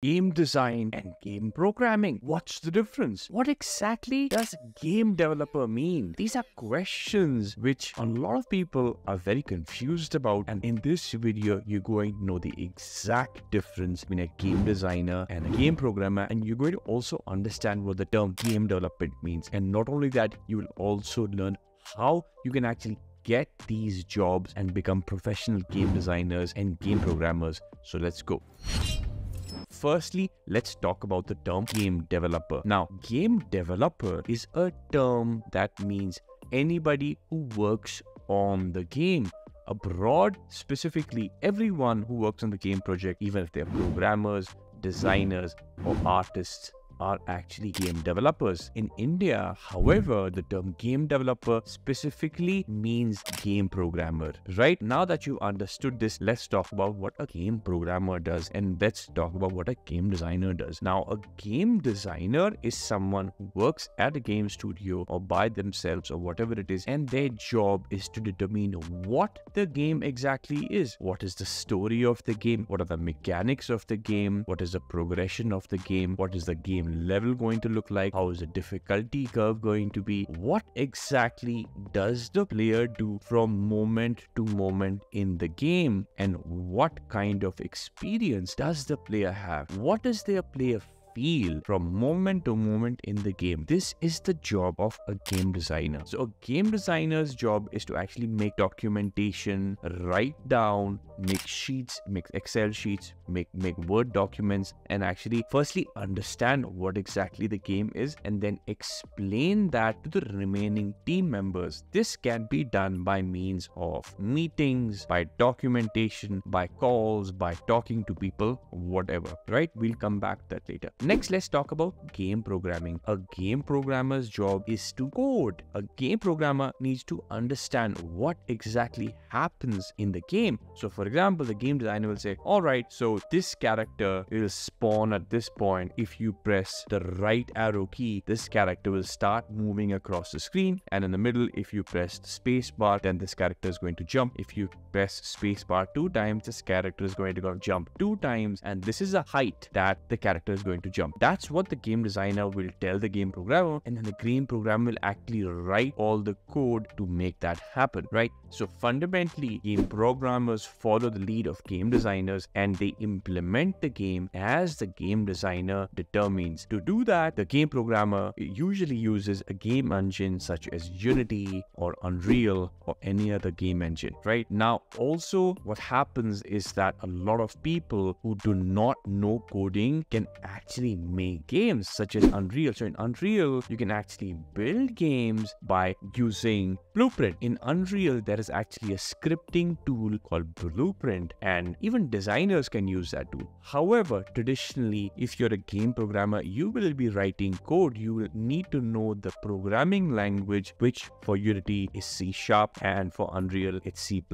Game design and game programming. What's the difference? What exactly does game developer mean? These are questions which a lot of people are very confused about. And in this video, you're going to know the exact difference between a game designer and a game programmer. And you're going to also understand what the term game development means. And not only that, you will also learn how you can actually get these jobs and become professional game designers and game programmers. So let's go. Firstly, let's talk about the term game developer. Now, game developer is a term that means anybody who works on the game. Abroad, specifically, everyone who works on the game project, even if they're programmers, designers, or artists, are actually game developers. In India, however, the term game developer specifically means game programmer. Right now that you understood this, let's talk about what a game programmer does and let's talk about what a game designer does. Now, a game designer is someone who works at a game studio or by themselves or whatever it is, and their job is to determine what the game exactly is. What is the story of the game? What are the mechanics of the game? What is the progression of the game? What is the game level going to look like? How is the difficulty curve going to be? What exactly does the player do from moment to moment in the game? And what kind of experience does the player have? What does their player feel from moment to moment in the game. This is the job of a game designer. So a game designer's job is to actually make documentation, write down, make sheets, make Excel sheets, make make Word documents, and actually firstly understand what exactly the game is and then explain that to the remaining team members. This can be done by means of meetings, by documentation, by calls, by talking to people, whatever. Right? We'll come back to that later. Next, let's talk about game programming. A game programmer's job is to code. A game programmer needs to understand what exactly happens in the game. So, for example, the game designer will say, All right, so this character will spawn at this point. If you press the right arrow key, this character will start moving across the screen. And in the middle, if you press the space bar, then this character is going to jump. If you press space bar two times, this character is going to go jump two times. And this is a height that the character is going to jump. That's what the game designer will tell the game programmer, and then the game programmer will actually write all the code to make that happen, right? So fundamentally, game programmers follow the lead of game designers and they implement the game as the game designer determines. To do that, the game programmer usually uses a game engine such as Unity or Unreal or any other game engine, right? Now, also what happens is that a lot of people who do not know coding can actually make games such as Unreal. So in Unreal, you can actually build games by using Blueprint. In Unreal, there is actually a scripting tool called Blueprint, and even designers can use that tool. However, traditionally, if you're a game programmer, you will be writing code. You will need to know the programming language, which for Unity is C Sharp, and for Unreal, it's C.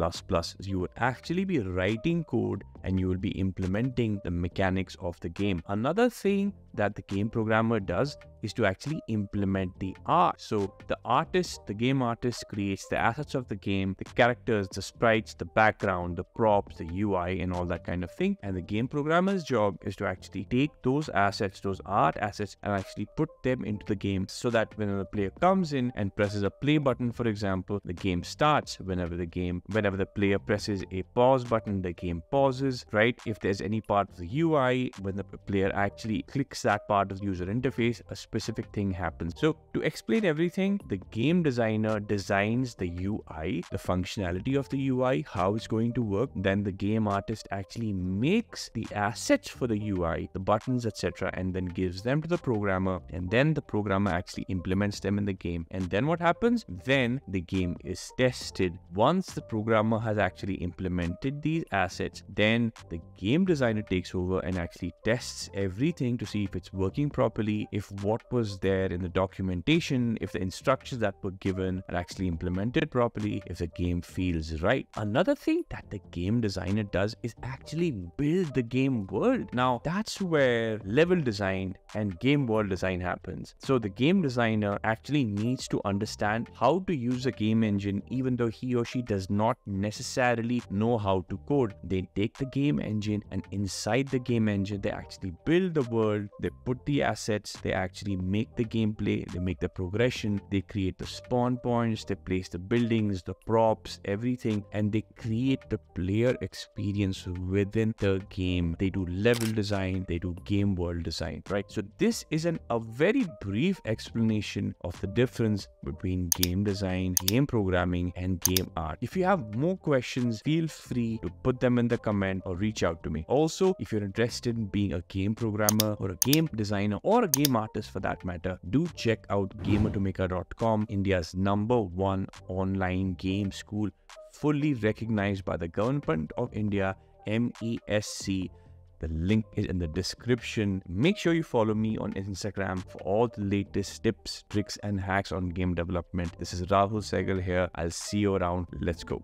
You will actually be writing code and you will be implementing the mechanics of the game. Another thing that the game programmer does is to actually implement the art. So the artist, the game artist creates the assets of the game, the characters, the sprites, the background, the props, the UI and all that kind of thing. And the game programmer's job is to actually take those assets, those art assets and actually put them into the game so that when the player comes in and presses a play button, for example, the game starts. Whenever the game, whenever the player presses a pause button, the game pauses, right? If there's any part of the UI, when the player actually clicks that part of the user interface, a specific thing happens. So to explain everything, the game designer designs the UI, the functionality of the UI, how it's going to work. Then the game artist actually makes the assets for the UI, the buttons, etc., and then gives them to the programmer. And then the programmer actually implements them in the game. And then what happens? Then the game is tested. Once the programmer has actually implemented these assets, then the game designer takes over and actually tests everything to see if if it's working properly, if what was there in the documentation, if the instructions that were given are actually implemented properly, if the game feels right. Another thing that the game designer does is actually build the game world. Now, that's where level design and game world design happens. So the game designer actually needs to understand how to use a game engine even though he or she does not necessarily know how to code. They take the game engine and inside the game engine, they actually build the world, they put the assets, they actually make the gameplay, they make the progression, they create the spawn points, they place the buildings, the props, everything, and they create the player experience within the game. They do level design, they do game world design, right? So this is an, a very brief explanation of the difference between game design, game programming, and game art. If you have more questions, feel free to put them in the comment or reach out to me. Also, if you're interested in being a game programmer or a game designer or a game artist for that matter, do check out gamer2maker.com, India's number one online game school, fully recognized by the Government of India, MESC. The link is in the description. Make sure you follow me on Instagram for all the latest tips, tricks, and hacks on game development. This is Rahul Sehgal here. I'll see you around. Let's go.